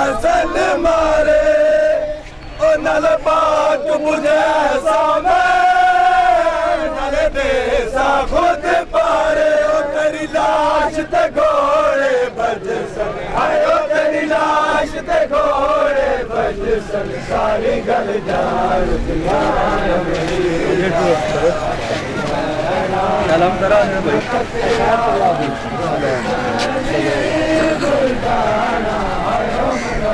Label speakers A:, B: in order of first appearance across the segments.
A: हसन मारे, ओ नल पाक मुझे सामे। नल देसा खुद पारे, ओ तेरी लाश ते घोड़े बज सन हाय, ओ तेरी लाश ते घोड़े बज सन सारी गल जान दिया सलाम करा भाई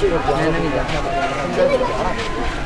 A: 就是昨天那个颜色吧就是那个颜色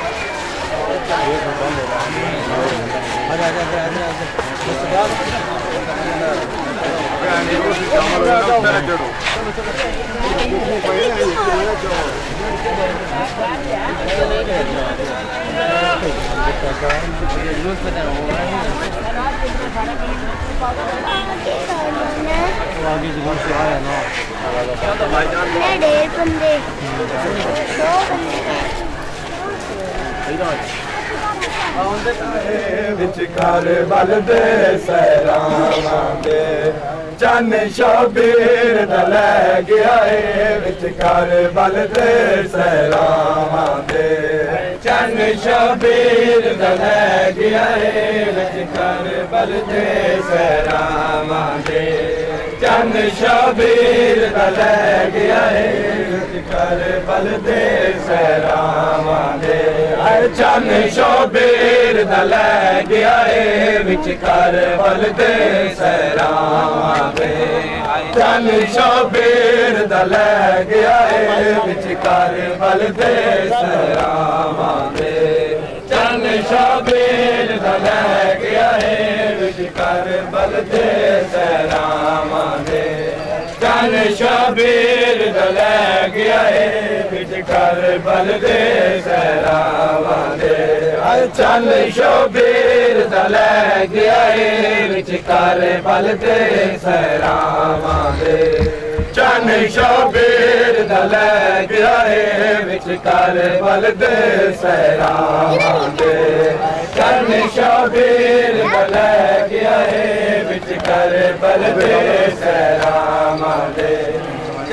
B: ਬੰਦੇ ਦੋ ਬੰਦੇ
A: ਵਿਚਕਾਰ ਬਲਦੇ ਸਹਿਰਾਵਾਂ ਦੇ ਚੰਨ ਸ਼ਬੀਰ ਦਾ ਲੈ ਗਿਆ ਏ ਵਿਚਕਾਰ ਬਲਦੇ ਸਹਿਰਾਵਾਂ ਦੇ ਚੰਨ ਸ਼ਬੀਰ ਦਾ ਲੈ ਗਿਆ ਏ ਵਿਚਕਾਰ ਬਲਦੇ ਸਹਿਰਾਵਾਂ ਦੇ ਚੰਨ ਸ਼ਬੀਰ ਦਾ ਲੈ ਗਿਆ ਏ ਵਿਚਕਾਰ ਬਲਦੇ ਸਹਿਰਾਵਾਂ ਦੇ ਹਰ ਚੰਨ ਸ਼ਬੀਰ ਦਾ ਲੈ ਗਿਆ ਏ ਵਿਚਕਾਰ ਬਲਦੇ ਸਹਿਰਾਵਾਂ ਦੇ ਚੰਨ ਸ਼ਬੀਰ ਦਾ ਲੈ ਗਿਆ ਏ ਵਿਚਕਾਰ ਬਲਦੇ ਸਹਿਰਾਵਾਂ ਦੇ ਚੰਨ ਸ਼ਬੀਰ ਦਾ ਲੈ ਗਿਆ ਏ ਵਿਚਕਾਰ ਬਲਦੇ ਸਹਿਰਾਵਾਂ ਦੇ ਚੰਨ ਸ਼ਬੀਰ ਦਾ ਲੈ ਗਿਆ ਏ ਵਿਚਕਾਰ ਬਲਦੇ ਸਹਿਰਾਵਾਂ ਦੇ। ਹਰ ਚੰਨ ਸ਼ਬੀਰ ਦਾ ਲੈ ਗਿਆ ਏ ਵਿਚਕਾਰ ਬਲਦੇ ਸਹਿਰਾਵਾਂ ਦੇ। ਚੰਨ ਸ਼ਬੀਰ ਦਾ ਲੈ ਗਿਆ ਏ ਵਿਚਕਾਰ ਬਲਦੇ ਸਹਿਰਾਵਾਂ ਦੇ ਚੰਨ ਸ਼ਬੀਰ ਦਾ ਲੈ ਗਿਆ ਏ ਵਿਚਕਾਰ ਬਲਦੇ ਸਹਿਰਾਵਾਂ ਦੇ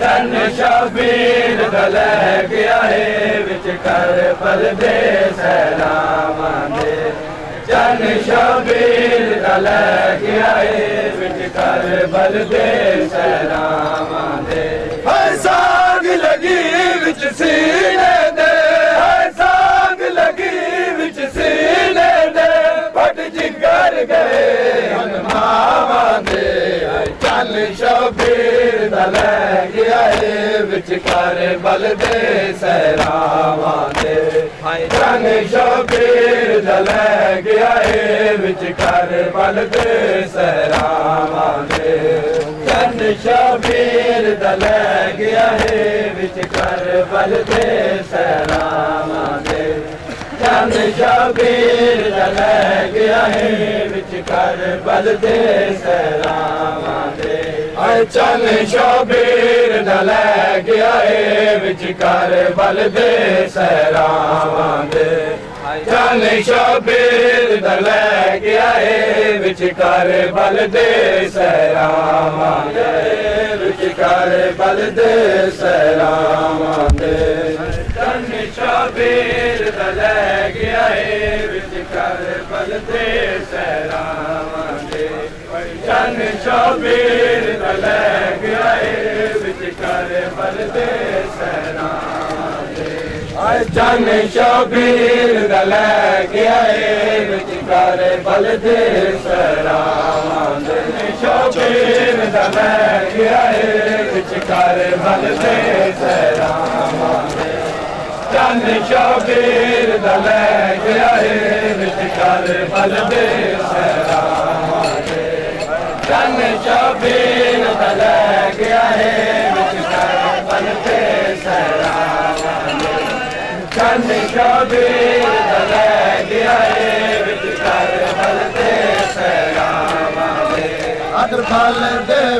A: ਤਨ ਸ਼ਬੀਰ ਦਾ ਲੈ ਗਿਆ ਏ ਵਿੱਚ ਕਰ ਪਰਦੇਸ ਲਾਵਾਂ ਦੇ ਤਨ ਸ਼ਬੀਰ ਦਾ ਲੈ ਗਿਆ ਏ ਵਿੱਚ ਕਰ ਪਰਦੇਸ ਲਾਵਾਂ ਦੇ ਹਰ ਲਗੀ ਵਿੱਚ ਸੀਨੇ ਜਿਗਰ ਗਏ ਹਨ ਮਾਵਾਂ ਦੇ ਚੰਨ ਸ਼ਬੀਰ ਦਾ ਲੈ ਗਿਆ ਏ ਵਿਚਕਾਰ ਬਲਦੇ ਸਹਿਰਾਵਾਂ ਦੇ। ਚੰਨ ਸ਼ਬੀਰ ਦਾ ਲੈ ਗਿਆ ਏ ਵਿਚਕਾਰ ਬਲਦੇ ਸਹਿਰਾਵਾਂ ਦੇ। ਚੰਨ ਸ਼ਬੀਰ ਦਾ ਲੈ ਗਿਆ ਏ ਵਿਚਕਾਰ ਬਲਦੇ ਸ਼ਬੀਰ ਦਾ ਲੈ ਗਿਆ ਏ ਵਿਚਕਾਰ ਬਲਦੇ ਸਹਿਰਾਵਾਂ ਦੇ ਆਏ ਚੰਨ ਸ਼ਬੀਰ ਦਾ ਲੈ ਗਿਆ ਏ ਵਿਚਕਾਰ ਬਲਦੇ ਸਹਿਰਾਵਾਂ ਦੇ ਚੰਨ ਸ਼ਬੀਰ ਦਾ ਲੈ ਗਿਆ ਏ ਵਿਚਕਾਰ ਬਲਦੇ ਸਹਿਰਾਵਾਂ ਦੇ ਵਿਚਕਾਰ ਬਲਦੇ ਸਹਿਰਾਵਾਂ ਦੇ ਚੰਨ ਸ਼ਬੀਰ ਦਾ ਲੈ ਗਿਆ ਏ ਵਿਚਕਾਰ ਬਲਦੇ ਸਹਿਰਾਵਾਂ ਦੇ वीर दलै गया है विच कर बलते सहरावां दे चन शबीर दलै गया है विच कर बलते सहरावां दे चन शबीर दलै गया है विच कर बलते सहरावां दे शबीर दलै गया है विच कर बलते सहरावां चंद शबीर दले विचकाल बल देसा चङ शबीर दले विचकाल फलदे सरा चंद शबीर दले विचकाल फलदे सरा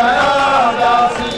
A: दया वास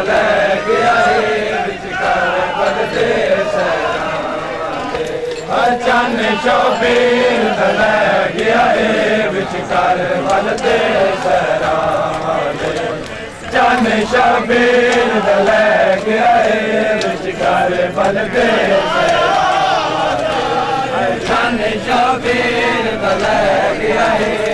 A: ਲੈ ਗਿਆ ਏ ਵਿਚਕਾਰ ਪਰਦੇਸ ਹਰ ਚੰਨ ਸ਼ੋਭੀਰ ਲੈ ਗਿਆ ਏ ਵਿਚਕਾਰ ਪਰਦੇਸ ਰਾਮੇ ਚੰਨ ਸ਼ੋਭੀਰ ਲੈ ਗਿਆ ਏ ਵਿਚਕਾਰ ਪਰਦੇਸ ਰਾਮੇ ਚੰਨ ਸ਼ੋਭੀਰ ਲੈ ਗਿਆ ਏ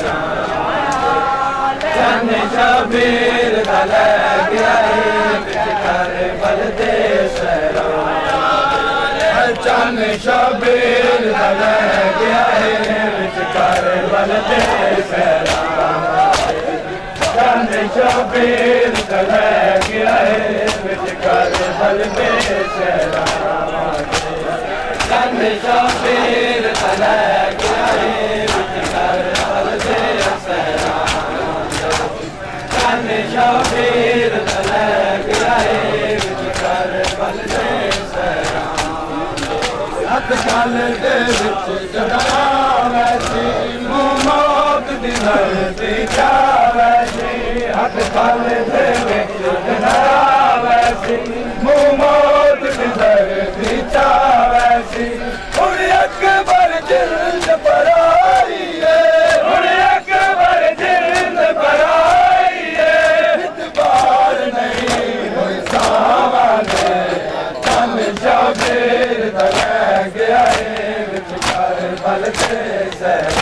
A: सन शबीर तलक कर बल देश चन शबीर तलक कर बल देश चन शबीर तलक ਗਲ ਦੇ ਵਿੱਚ ਜਗਾਵੇ ਜੀ ਮੌਤ ਦੀ ਧਰਤੀ ਜਾਵੇ ਜੀ ਹੱਥ ਗਲ ਦੇ ਵਿੱਚ ਜਗਾਵੇ ਜੀ ਮੌਤ ਦੀ ਧਰਤੀ ਜਾਵੇ ਜੀ ਹੁਣ ਅਕਬਰ Yeah.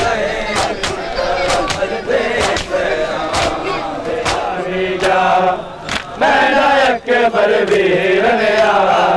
A: पर वीर ने आवा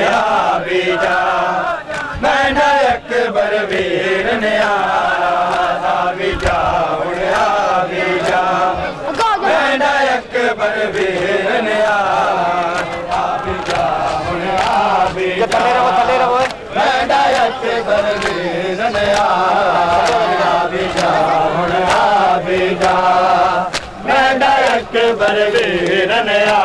A: ਨਿਆ ਬੀਜਾ। ਮੈਂ ਨਾਇਕ ਬਰਵੀਰ ਬੀਜਾ ਬੀਜਾ। ਮੈਂ ਨਾਇਕ ਬਰਵੀਰ ਨਿਆ ਆ ਬੀਜਾ ਹੁਣ ਰਵੋ ਥੱਲੇ ਰਵੋ ਮੈਂ ਨਾਇਕ ਬਰਵੀਰ ਨਿਆ ਆ ਬੀਜਾ ਮੈਂ ਨਾਇਕ ਬਰਵੀਰ ਨਿਆ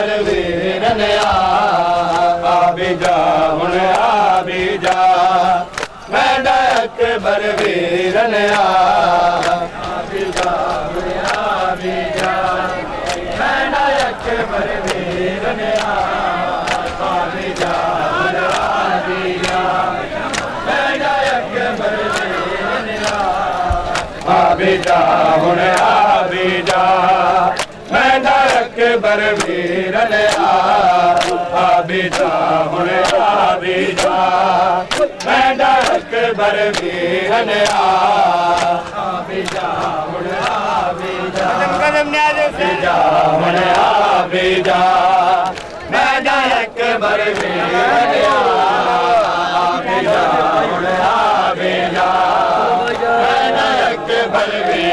A: कर वीरन जा, हुन आबि जा। मैं डक बर वीरन आबि जा, हुन आबि बर वीरन आबि जा, हुन आबि वीरन आबि जा, हुन आबि जा। बर वीर आ आबिदा बेजा मैडक बर वीर आजा बेजा मैडक बर वीर आर वीर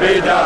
A: be done.